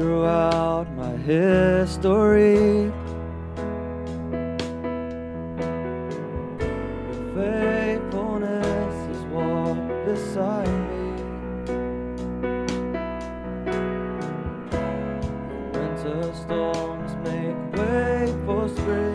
throughout my history. Your faithfulness has walked beside me. Winter storms make way for spring.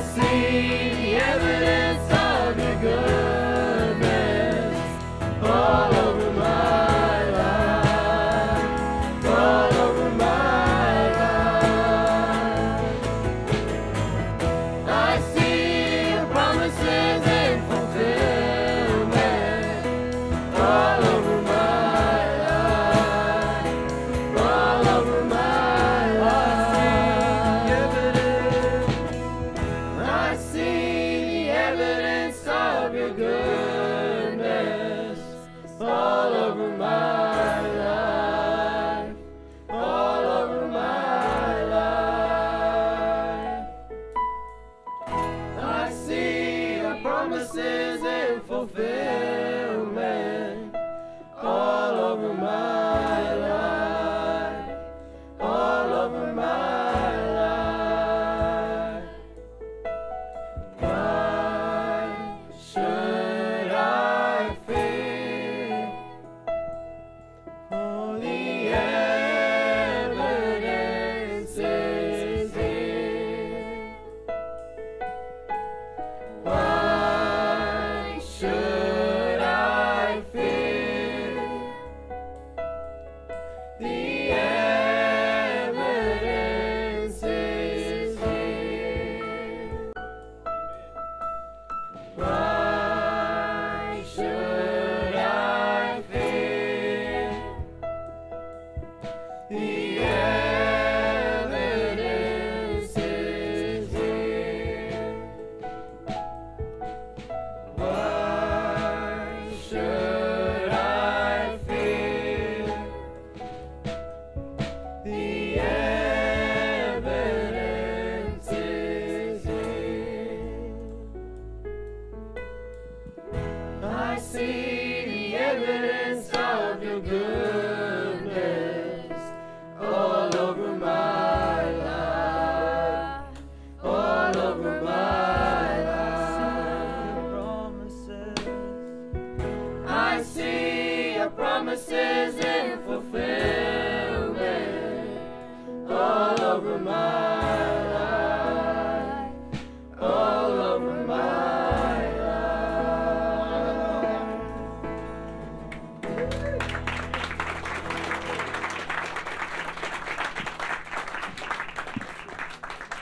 seen the evidence promises and fulfill. promises.